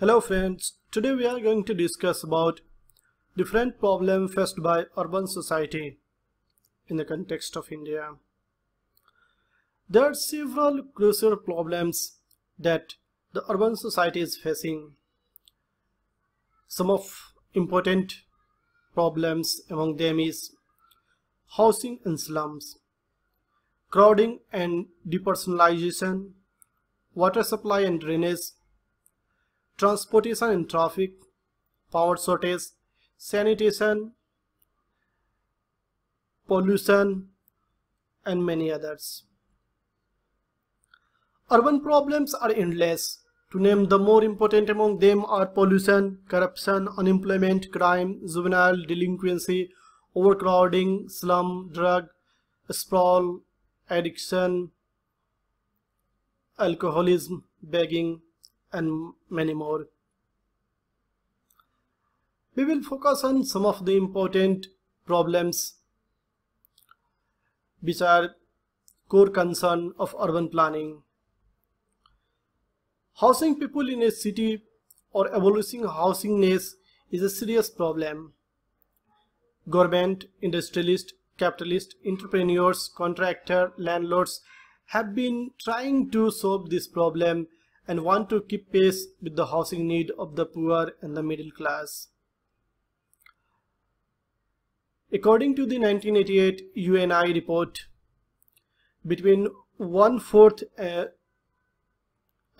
Hello friends, today we are going to discuss about different problems faced by urban society in the context of India. There are several crucial problems that the urban society is facing. Some of important problems among them is housing in slums, crowding and depersonalization, water supply and drainage, transportation and traffic, power shortage, sanitation, pollution, and many others. Urban problems are endless. To name the more important among them are pollution, corruption, unemployment, crime, juvenile delinquency, overcrowding, slum, drug, sprawl, addiction, alcoholism, begging, and many more. We will focus on some of the important problems which are core concern of urban planning. Housing people in a city or abolishing housing needs is a serious problem. Government, industrialists, capitalists, entrepreneurs, contractor, landlords have been trying to solve this problem and want to keep pace with the housing need of the poor and the middle class. According to the 1988 UNI report, between one-fourth uh,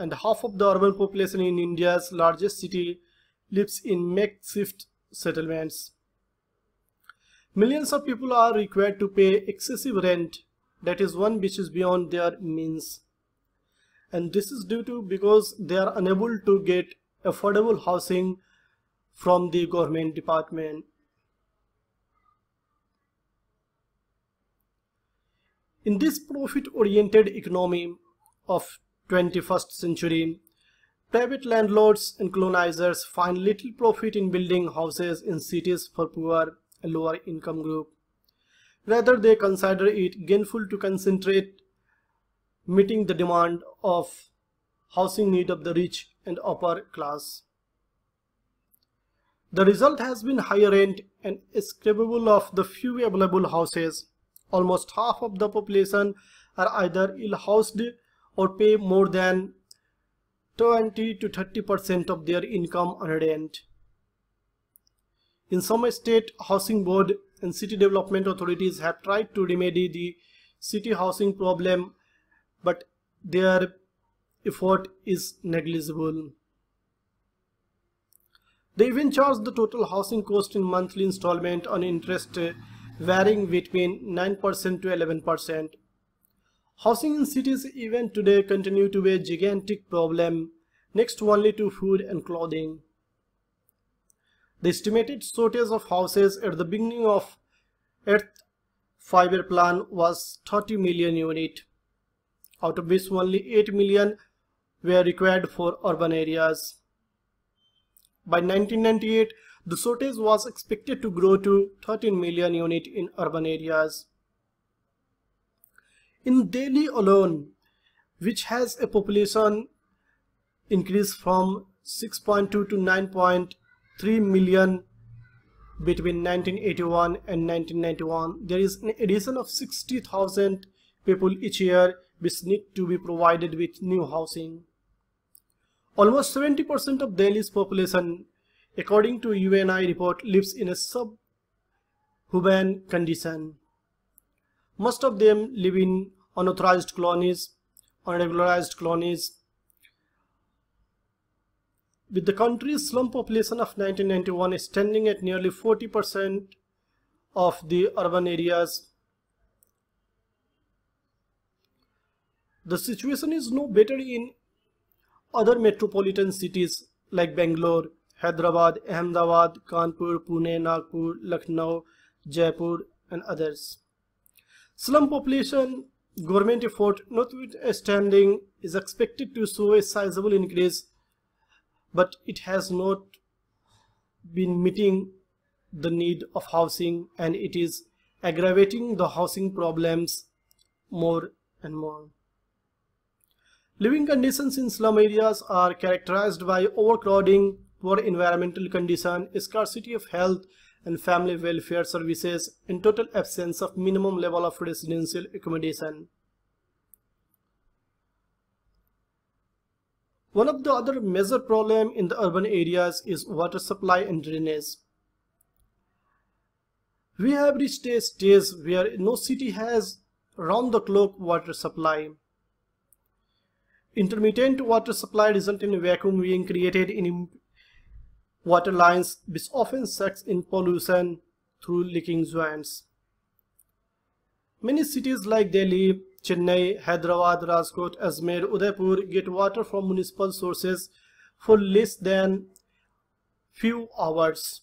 and half of the urban population in India's largest city lives in makeshift settlements. Millions of people are required to pay excessive rent that is one which is beyond their means. And this is due to because they are unable to get affordable housing from the government department. In this profit-oriented economy of 21st century, private landlords and colonizers find little profit in building houses in cities for poor and lower income group. Rather, they consider it gainful to concentrate meeting the demand of housing need of the rich and upper class. The result has been higher rent and escapable of the few available houses almost half of the population are either ill-housed or pay more than 20 to 30 percent of their income on rent. In some state housing board and city development authorities have tried to remedy the city housing problem but their effort is negligible. They even charge the total housing cost in monthly installment on interest uh, varying between 9% to 11%. Housing in cities even today continue to be a gigantic problem next only to food and clothing. The estimated shortage of houses at the beginning of Earth five-year plan was 30 million unit, out of which only 8 million were required for urban areas. By 1998, the shortage was expected to grow to 13 million units in urban areas. In Delhi alone, which has a population increase from 6.2 to 9.3 million between 1981 and 1991, there is an addition of 60,000 people each year which need to be provided with new housing. Almost 70% of Delhi's population according to UNI report, lives in a sub-human condition. Most of them live in unauthorized colonies, unregularized colonies. With the country's slum population of 1991 standing at nearly 40% of the urban areas, the situation is no better in other metropolitan cities like Bangalore, Hyderabad, Ahmedabad, Kanpur, Pune, Nagpur, Lucknow, Jaipur and others. Slum population government effort notwithstanding is expected to show a sizable increase but it has not been meeting the need of housing and it is aggravating the housing problems more and more. Living conditions in slum areas are characterized by overcrowding, poor environmental condition, scarcity of health and family welfare services, and total absence of minimum level of residential accommodation. One of the other major problem in the urban areas is water supply and drainage. We have reached a stage where no city has round-the-clock water supply. Intermittent water supply results in a vacuum being created in water lines which often sucks in pollution through leaking joints. Many cities like Delhi, Chennai, Hyderabad, Rajkot, Ajmer, Udaipur get water from municipal sources for less than few hours.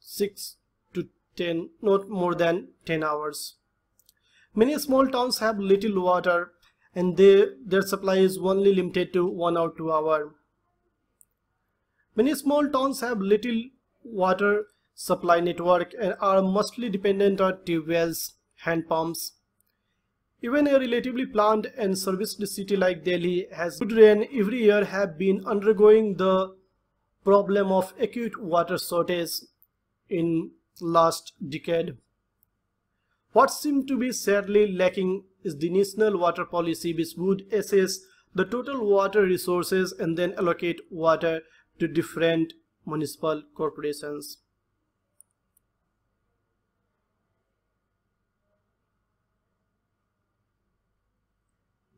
6 to 10, not more than 10 hours. Many small towns have little water and they, their supply is only limited to 1 or 2 hour. Many small towns have little water supply network and are mostly dependent on tube wells, hand pumps. Even a relatively planned and serviced city like Delhi has good rain every year have been undergoing the problem of acute water shortage in last decade. What seems to be sadly lacking is the national water policy which would assess the total water resources and then allocate water to different municipal corporations.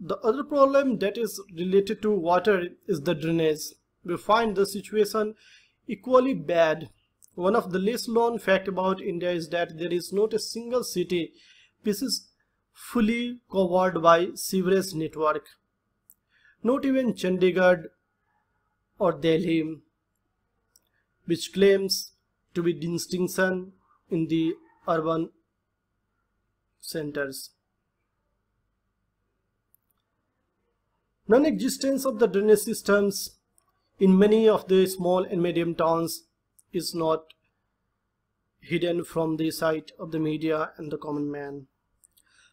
The other problem that is related to water is the drainage. We find the situation equally bad one of the least known fact about India is that there is not a single city which is fully covered by sewerage network. Not even Chandigarh or Delhi, which claims to be distinction in the urban centers. Non-existence of the drainage systems in many of the small and medium towns is not hidden from the sight of the media and the common man.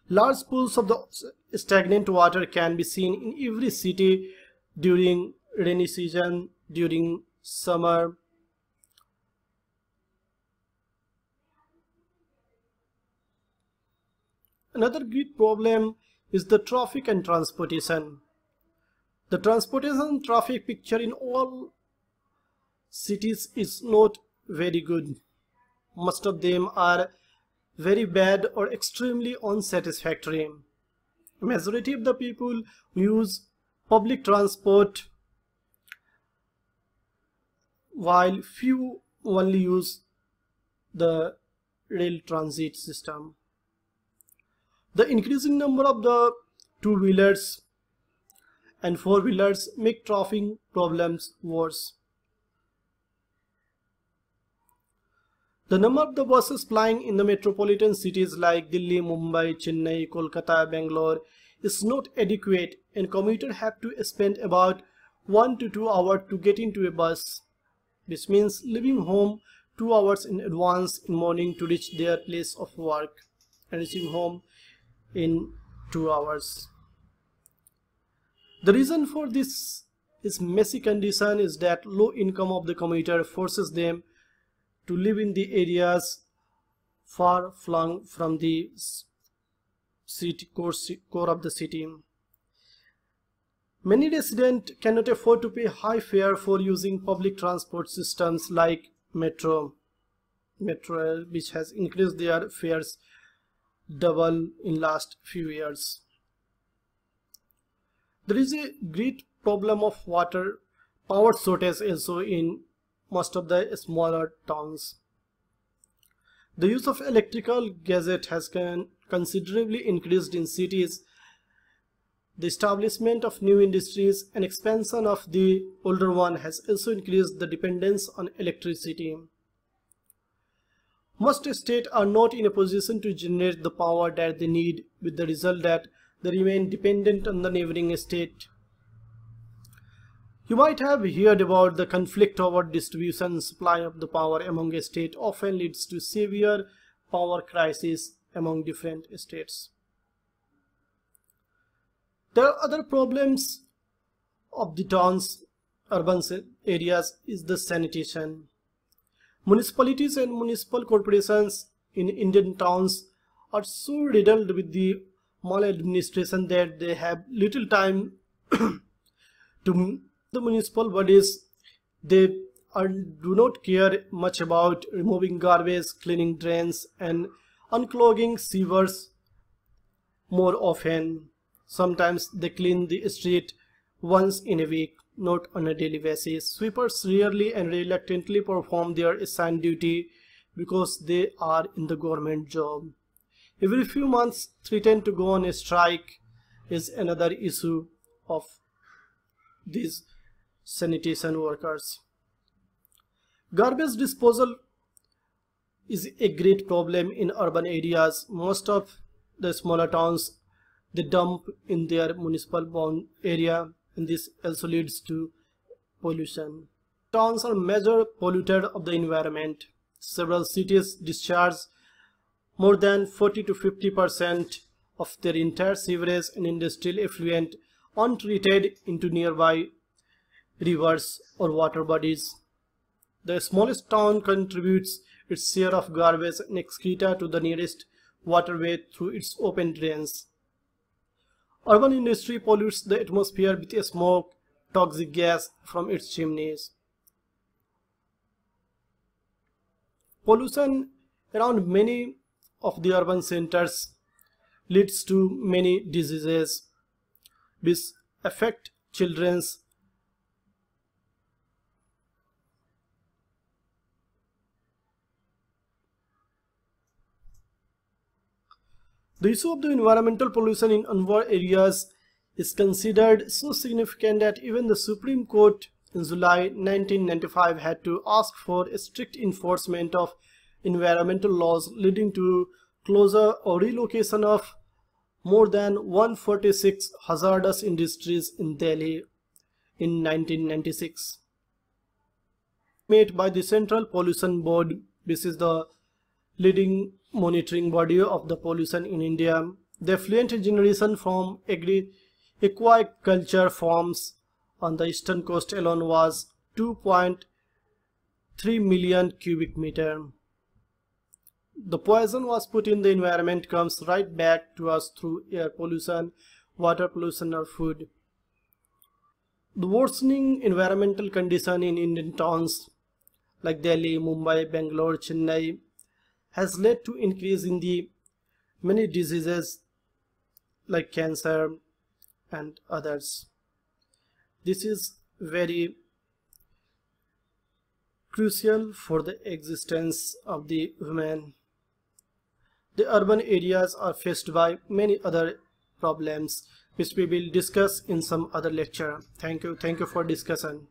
Large pools of the stagnant water can be seen in every city during rainy season, during summer. Another great problem is the traffic and transportation. The transportation traffic picture in all cities is not very good. Most of them are very bad or extremely unsatisfactory. Majority of the people use public transport while few only use the rail transit system. The increasing number of the two-wheelers and four-wheelers make traffic problems worse. The number of the buses plying in the metropolitan cities like Delhi, Mumbai, Chennai, Kolkata, Bangalore is not adequate and commuters have to spend about 1 to 2 hours to get into a bus. This means leaving home 2 hours in advance in morning to reach their place of work and reaching home in 2 hours. The reason for this is messy condition is that low income of the commuter forces them to live in the areas far flung from the city core, core of the city. Many residents cannot afford to pay high fare for using public transport systems like metro, metro which has increased their fares double in last few years. There is a great problem of water power shortage also in most of the smaller towns. The use of electrical gadget has considerably increased in cities. The establishment of new industries and expansion of the older one has also increased the dependence on electricity. Most states are not in a position to generate the power that they need with the result that they remain dependent on the neighboring state you might have heard about the conflict over distribution supply of the power among a state often leads to severe power crisis among different states. There are other problems of the towns, urban areas is the sanitation. Municipalities and municipal corporations in Indian towns are so riddled with the maladministration that they have little time to the municipal bodies. They are, do not care much about removing garbage, cleaning drains and unclogging sewers more often. Sometimes they clean the street once in a week, not on a daily basis. Sweepers rarely and reluctantly perform their assigned duty because they are in the government job. Every few months, threaten to go on a strike is another issue of these sanitation workers. Garbage disposal is a great problem in urban areas. Most of the smaller towns they dump in their municipal bound area and this also leads to pollution. Towns are major polluter of the environment. Several cities discharge more than 40 to 50 percent of their entire sewerage and industrial effluent untreated into nearby rivers or water bodies. The smallest town contributes its share of garbage and excreta to the nearest waterway through its open drains. Urban industry pollutes the atmosphere with a smoke, toxic gas from its chimneys. Pollution around many of the urban centers leads to many diseases which affect children's The issue of the environmental pollution in urban areas is considered so significant that even the Supreme Court in July 1995 had to ask for a strict enforcement of environmental laws leading to closure or relocation of more than 146 hazardous industries in Delhi in 1996. Made by the Central Pollution Board, this is the leading monitoring body of the pollution in India. The effluent generation from agri aquaculture farms on the eastern coast alone was 2.3 million cubic meter. The poison was put in the environment comes right back to us through air pollution, water pollution or food. The worsening environmental condition in Indian towns like Delhi, Mumbai, Bangalore, Chennai has led to increase in the many diseases like cancer and others. This is very crucial for the existence of the human. The urban areas are faced by many other problems which we will discuss in some other lecture. Thank you. Thank you for discussion.